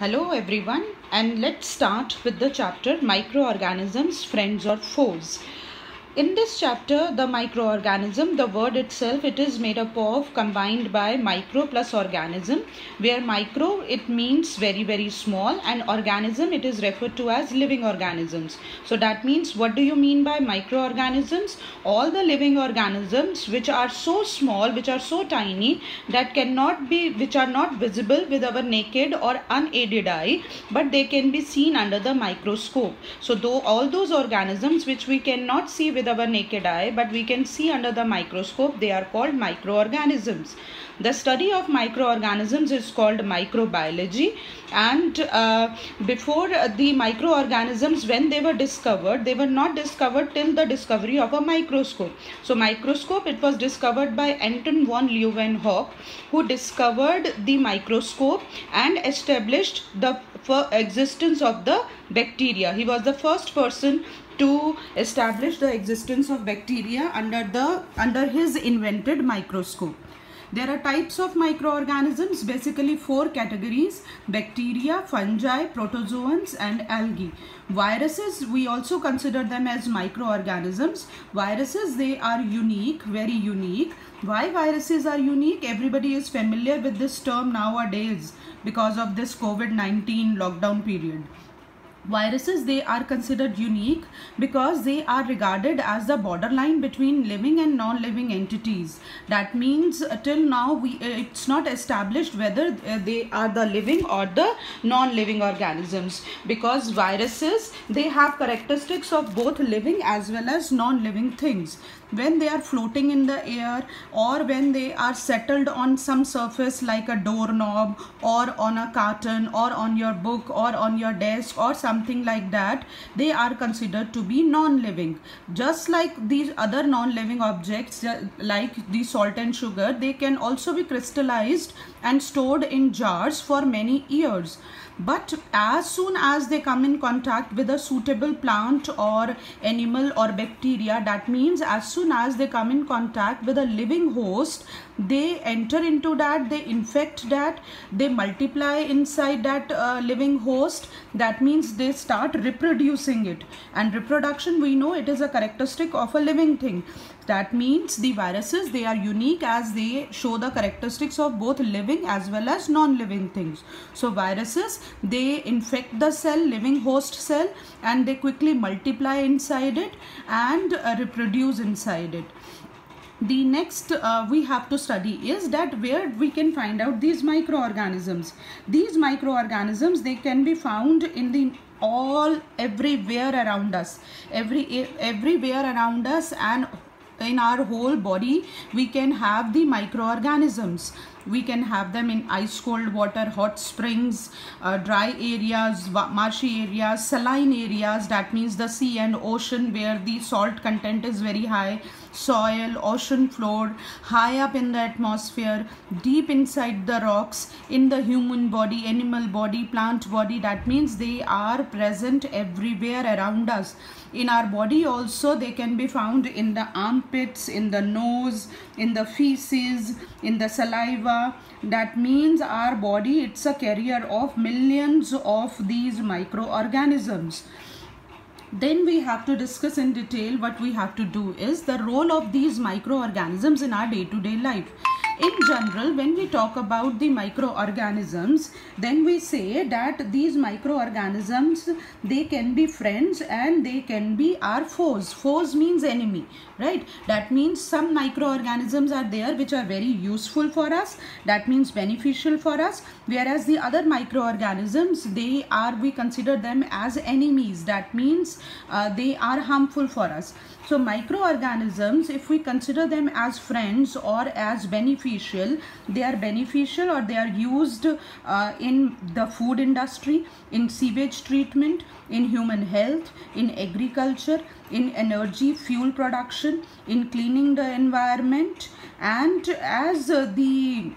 Hello everyone and let's start with the chapter microorganisms friends or foes. In this chapter the microorganism the word itself it is made up of combined by micro plus organism where micro it means very very small and organism it is referred to as living organisms. So that means what do you mean by microorganisms? All the living organisms which are so small which are so tiny that cannot be which are not visible with our naked or unaided eye but they can be seen under the microscope. So though all those organisms which we cannot see with our naked eye but we can see under the microscope they are called microorganisms. The study of microorganisms is called microbiology and uh, before the microorganisms when they were discovered they were not discovered till the discovery of a microscope. So microscope it was discovered by Anton von Leeuwenhoek who discovered the microscope and established the existence of the bacteria. He was the first person to establish the existence of bacteria under the under his invented microscope. There are types of microorganisms, basically four categories, bacteria, fungi, protozoans and algae. Viruses, we also consider them as microorganisms. Viruses, they are unique, very unique. Why viruses are unique? Everybody is familiar with this term nowadays because of this COVID-19 lockdown period viruses they are considered unique because they are regarded as the borderline between living and non-living entities. That means uh, till now we uh, it's not established whether uh, they are the living or the non-living organisms because viruses they have characteristics of both living as well as non-living things. When they are floating in the air or when they are settled on some surface like a doorknob or on a carton or on your book or on your desk or something like that they are considered to be non-living. Just like these other non-living objects like the salt and sugar they can also be crystallized and stored in jars for many years. But as soon as they come in contact with a suitable plant or animal or bacteria that means as soon as they come in contact with a living host they enter into that they infect that they multiply inside that uh, living host that means they start reproducing it. And reproduction we know it is a characteristic of a living thing that means the viruses they are unique as they show the characteristics of both living as well as non-living things. So viruses they infect the cell living host cell and they quickly multiply inside it and uh, reproduce inside it. The next uh, we have to study is that where we can find out these microorganisms. These microorganisms they can be found in the all everywhere around us. Every everywhere around us and in our whole body we can have the microorganisms. We can have them in ice cold water hot springs uh, dry areas marshy areas saline areas. That means the sea and ocean where the salt content is very high soil, ocean floor, high up in the atmosphere, deep inside the rocks, in the human body, animal body, plant body. That means they are present everywhere around us. In our body also they can be found in the armpits, in the nose, in the feces, in the saliva. That means our body it's a carrier of millions of these microorganisms then we have to discuss in detail what we have to do is the role of these microorganisms in our day-to-day -day life in general when we talk about the microorganisms then we say that these microorganisms they can be friends and they can be our foes. Foes means enemy right? That means some microorganisms are there which are very useful for us. That means beneficial for us. Whereas the other microorganisms they are we consider them as enemies. That means uh, they are harmful for us. So microorganisms, if we consider them as friends or as beneficial, they are beneficial or they are used uh, in the food industry, in sewage treatment, in human health, in agriculture, in energy, fuel production, in cleaning the environment and as uh, the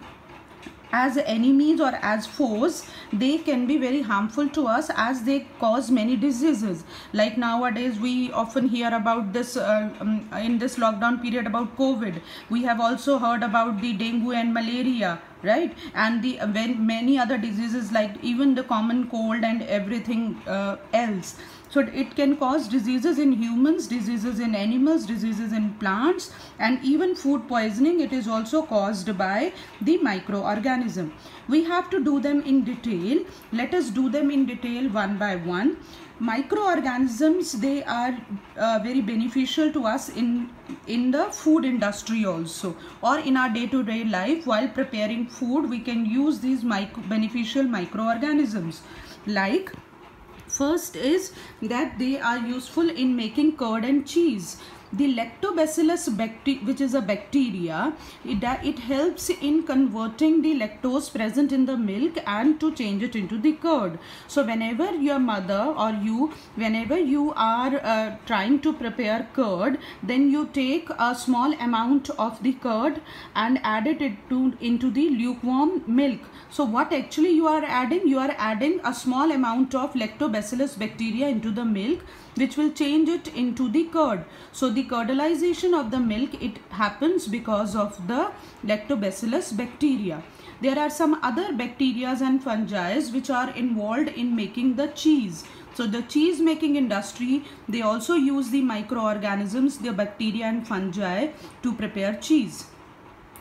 as enemies or as foes they can be very harmful to us as they cause many diseases. Like nowadays we often hear about this uh, um, in this lockdown period about covid. We have also heard about the dengue and malaria right? And the when many other diseases like even the common cold and everything uh, else so it can cause diseases in humans diseases in animals diseases in plants and even food poisoning. It is also caused by the microorganism. We have to do them in detail. Let us do them in detail one by one. Microorganisms they are uh, very beneficial to us in in the food industry also or in our day-to-day -day life. While preparing food we can use these micro beneficial microorganisms like first is that they are useful in making curd and cheese the lactobacillus bacteria which is a bacteria it, it helps in converting the lactose present in the milk and to change it into the curd. So whenever your mother or you whenever you are uh, trying to prepare curd then you take a small amount of the curd and add it into, into the lukewarm milk. So what actually you are adding? You are adding a small amount of lactobacillus bacteria into the milk which will change it into the curd. So the curdalization of the milk it happens because of the lactobacillus bacteria. There are some other bacteria and fungi which are involved in making the cheese. So the cheese making industry, they also use the microorganisms, the bacteria and fungi to prepare cheese.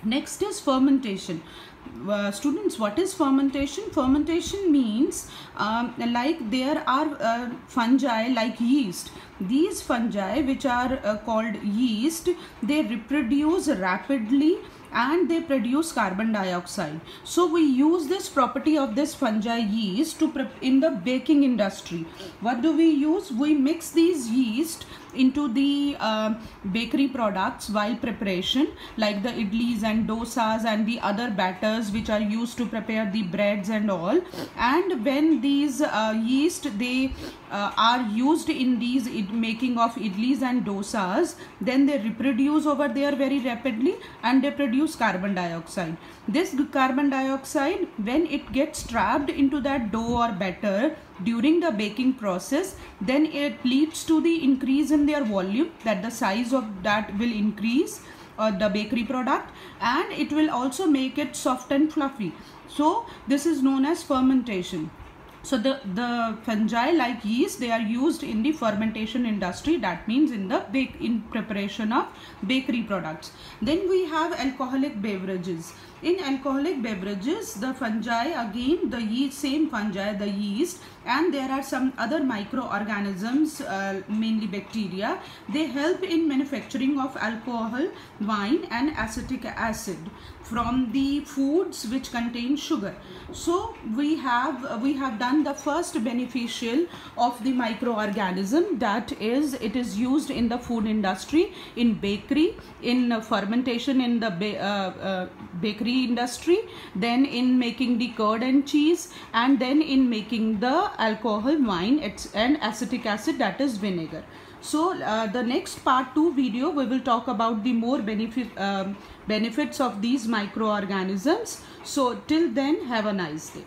Next is fermentation uh, students what is fermentation? Fermentation means um, like there are uh, fungi like yeast. These fungi which are uh, called yeast they reproduce rapidly and they produce carbon dioxide. So we use this property of this fungi yeast to in the baking industry. What do we use? We mix these yeast into the uh, bakery products while preparation like the idlis and dosas and the other which are used to prepare the breads and all. And when these uh, yeast they uh, are used in these making of idlis and dosas then they reproduce over there very rapidly and they produce carbon dioxide. This carbon dioxide when it gets trapped into that dough or batter during the baking process then it leads to the increase in their volume that the size of that will increase uh, the bakery product and it will also make it soft and fluffy so this is known as fermentation so the, the fungi like yeast, they are used in the fermentation industry. That means in the bake in preparation of bakery products. Then we have alcoholic beverages. In alcoholic beverages, the fungi again the yeast, same fungi, the yeast and there are some other microorganisms, uh, mainly bacteria. They help in manufacturing of alcohol, wine and acetic acid from the foods which contain sugar. So we have we have done the first beneficial of the microorganism that is it is used in the food industry, in bakery, in fermentation in the ba uh, bakery industry then in making the curd and cheese and then in making the alcohol wine and acetic acid that is vinegar. So uh, the next part 2 video we will talk about the more benefit um, benefits of these microorganisms. So till then have a nice day